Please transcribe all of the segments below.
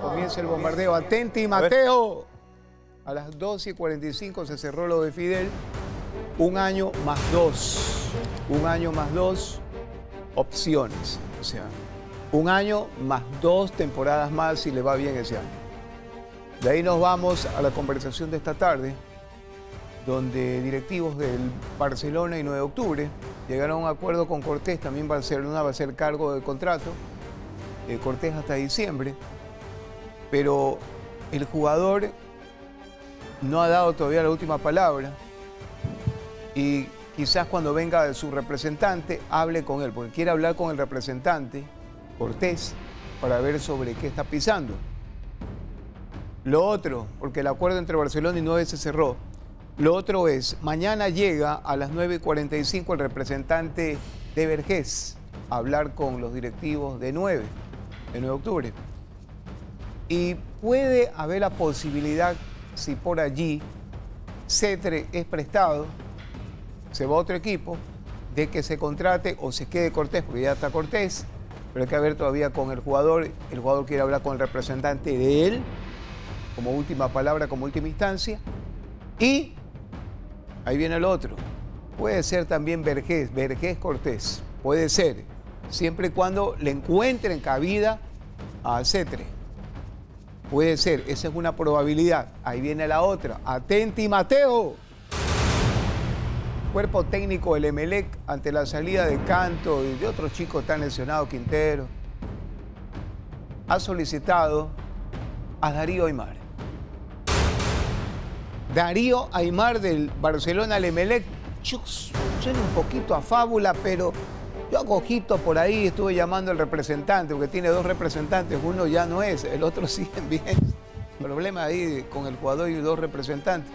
Comienza el bombardeo. Atenti, Mateo. A las 12 y 45 se cerró lo de Fidel. Un año más dos. Un año más dos opciones. O sea, un año más dos temporadas más si le va bien ese año. De ahí nos vamos a la conversación de esta tarde, donde directivos del Barcelona y 9 de octubre llegaron a un acuerdo con Cortés. También Barcelona va a ser cargo del contrato. Eh, Cortés hasta diciembre pero el jugador no ha dado todavía la última palabra y quizás cuando venga su representante hable con él, porque quiere hablar con el representante, Cortés, para ver sobre qué está pisando. Lo otro, porque el acuerdo entre Barcelona y 9 se cerró, lo otro es, mañana llega a las 9.45 el representante de Vergés a hablar con los directivos de 9, de 9 de octubre. Y puede haber la posibilidad, si por allí Cetre es prestado, se va a otro equipo, de que se contrate o se quede Cortés, porque ya está Cortés, pero hay que ver todavía con el jugador. El jugador quiere hablar con el representante de él, como última palabra, como última instancia. Y ahí viene el otro. Puede ser también Vergés, Vergés Cortés. Puede ser, siempre y cuando le encuentren cabida a Cetre. Puede ser, esa es una probabilidad. Ahí viene la otra. Atenti, Mateo. Cuerpo técnico del Emelec ante la salida de Canto y de otros chicos tan lesionados, Quintero, ha solicitado a Darío Aymar. Darío Aymar del Barcelona al Emelec. Suena un poquito a fábula, pero yo hago ojito por ahí, estuve llamando al representante, porque tiene dos representantes, uno ya no es, el otro sigue bien. Problema ahí con el jugador y dos representantes.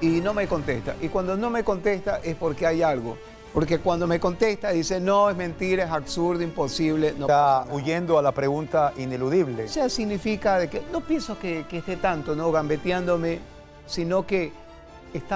Y no me contesta. Y cuando no me contesta es porque hay algo. Porque cuando me contesta dice, no, es mentira, es absurdo, imposible. No Está huyendo a la pregunta ineludible. O sea, significa de que no pienso que, que esté tanto, ¿no? Gambeteándome, sino que está